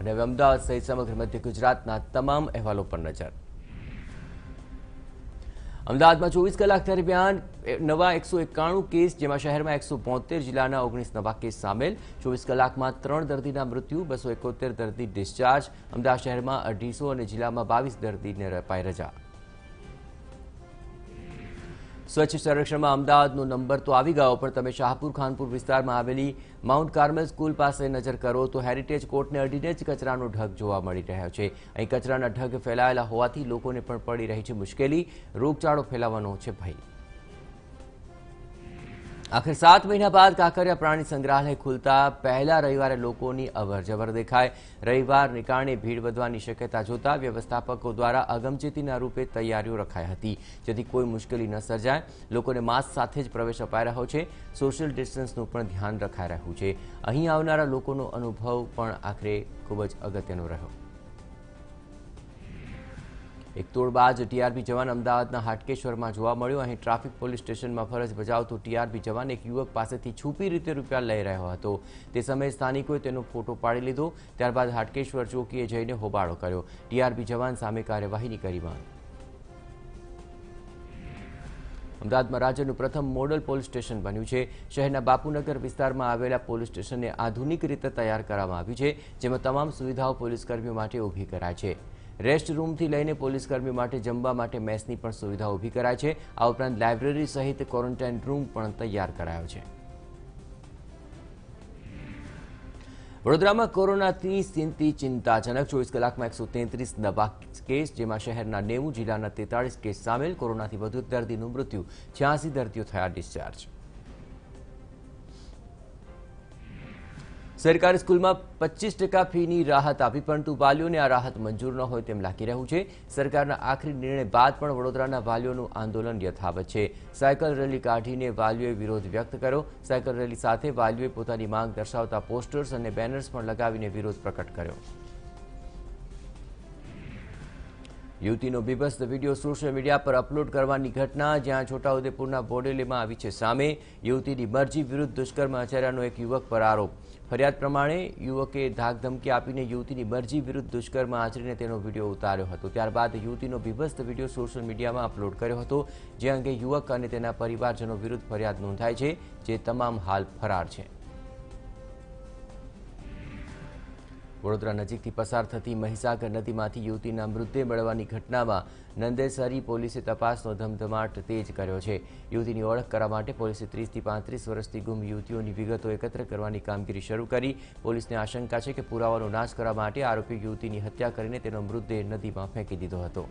અને અમદાવાદ સહિત સમગ્ર મધ્ય ગુજરાતના તમામ અહેવાલો પર નજર. અમદાવાદમાં ચોવીસ કલાક દરમિયાન નવા એકસો એકાણું કેસ, જેમાં શહેરમાં એકસો બોતેર જિલ્લાના ઓગણીસ નવા કેસ સામેલ. ચોવીસ કલાકમાં ત્રણ દર્દીના મૃત્યુ, બસો એકોતેર દર્દી ડિસ્ચાર્જ. અમદાવાદ શહેરમાં અઢીસો અને જિલ્લામાં બાવીસ દર્દીને અપાઈ રજા. સ્વચ્છ સર્વેક્ષણમાં અમદાવાદનો નંબર તો આવી ગયો, પણ તમે શાહપુર, ખાનપુર વિસ્તારમાં આવેલી માઉન્ટ કાર્મલ સ્કૂલ પાસે નજર કરો તો હેરિટેજ કોર્ટને અડીને જ કચરાનો ઢગ જોવા મળી રહ્યો છે. અહીં કચરાના ઢગ ફેલાયેલા હોવાથી લોકોને પણ પડી રહી છે મુશ્કેલી. રોગચાળો ફેલાવાનો છે ભય. આખરે સાત મહિના બાદ કાંકરિયા પ્રાણી સંગ્રહાલય ખુલતા પહેલા રવિવારે લોકોની અવરજવર દેખાય રવિવારને કારણે ભીડ વધવાની શક્યતા જોતા વ્યવસ્થાપકો દ્વારા અગમચેતીના રૂપે તૈયારીઓ રખાઈ હતી. જેથી કોઈ મુશ્કેલી ન સર્જાય. લોકોને માસ્ક સાથે જ પ્રવેશ અપાઈ રહ્યો છે. સોશિયલ ડિસ્ટન્સનું પણ ધ્યાન રખાઈ રહ્યું છે. અહીં આવનારા લોકોનો અનુભવ પણ આખરે ખૂબ જ અગત્યનો રહ્યો. એક તોડ બાદ ટીઆરપી જવાન અમદાવાદના હાટકેશ્વરમાં જોવા મળ્યો. અહીં ટ્રાફિક પોલીસ સ્ટેશનમાં ફરજ બજાવતો ટીઆરપી જવાન એક યુવક પાસેથી છુપી રીતે રૂપિયા લઈ રહ્યો હતો. તે સમયે સ્થાનિકોએ તેનો ફોટો પાડી લીધો. ત્યારબાદ હાટકેશ્વર ચોકીએ જઈને હોબાળો કર્યો. ટીઆરપી જવાન સામે કાર્યવાહીની કરી માંગ. અમદાવાદમાં રાજ્યનું પ્રથમ મોડલ પોલીસ સ્ટેશન બન્યું છે. શહેરના બાપુનગર વિસ્તારમાં આવેલા પોલીસ સ્ટેશનને આધુનિક રીતે તૈયાર કરવામાં આવ્યું છે, જેમાં તમામ સુવિધાઓ પોલીસકર્મીઓ માટે ઊભી કરાય છે. રેસ્ટ રૂમથી લઈને પોલીસકર્મી માટે જમવા માટે મેસની પણ સુવિધા ઊભી કરાય છે. આ ઉપરાંત લાઇબ્રેરી સહિત ક્વોરન્ટાઇન રૂમ પણ તૈયાર કરાયો છે. વડોદરામાં કોરોનાથી સ્થિતિ ચિંતાજનક. ચોવીસ કલાકમાં એકસો તેત્રીસ નવા કેસ, જેમાં શહેરના નેવું, જિલ્લાના તેતાળીસ કેસ સામેલ. કોરોનાથી વધુ દર્દીનું મૃત્યુ, છ્યાસી દર્દીઓ થયા ડિસ્ચાર્જ. સરકારી સ્કૂલમાં પચીસ ટકા ફીની રાહત આપી, પરંતુ વાલીઓને આ રાહત મંજૂર ન હોય તેમ લાગી રહ્યું છે. સરકારના આખરી નિર્ણય બાદ પણ વડોદરાના વાલીઓનું આંદોલન યથાવત છે. સાયકલ રેલી કાઢીને વાલીઓએ વિરોધ વ્યક્ત કર્યો. સાયકલ રેલી સાથે વાલીઓએ પોતાની માંગ દર્શાવતા પોસ્ટર્સ અને બેનર્સ પણ લગાવીને વિરોધ પ્રકટ કર્યો. યુવતીનો બીભત્સ વીડિયો સોશિયલ મીડિયા પર અપલોડ કરવાની ઘટના જ્યાં છોટાઉદેપુરના બોડેલીમાં આવી છે. સામે યુવતીની મરજી વિરુદ્ધ દુષ્કર્મ આચર્યાનો એક યુવક પર આરોપ. ફરિયાદ પ્રમાણે યુવકે ધાકધમકી આપીને યુવતીની મરજી વિરુદ્ધ દુષ્કર્મ આચરીને તેનો વીડિયો ઉતાર્યો હતો. ત્યારબાદ યુવતીનો બીભત્સ વીડિયો સોશિયલ મીડિયામાં અપલોડ કર્યો હતો, જે અંગે યુવક અને તેના પરિવારજનો વિરુદ્ધ ફરિયાદ નોંધાઈ છે, જે તમામ હાલ ફરાર છે. વડોદરા નજીકથી પસાર થતી મહીસાગર નદીમાંથી યુવતીના મૃતદેહ મળવાની ઘટનામાં નંદેસરી પોલીસે તપાસનો ધમધમાટ તેજ કર્યો છે. યુવતીની ઓળખ કરવા માટે પોલીસે ત્રીસથી પાંત્રીસ વર્ષથી ગુમ યુવતીઓની વિગતો એકત્ર કરવાની કામગીરી શરૂ કરી. પોલીસને આશંકા છે કે પુરાવાનો નાશ કરવા માટે આરોપી યુવતીની હત્યા કરીને તેનો મૃતદેહ નદીમાં ફેંકી દીધો હતો.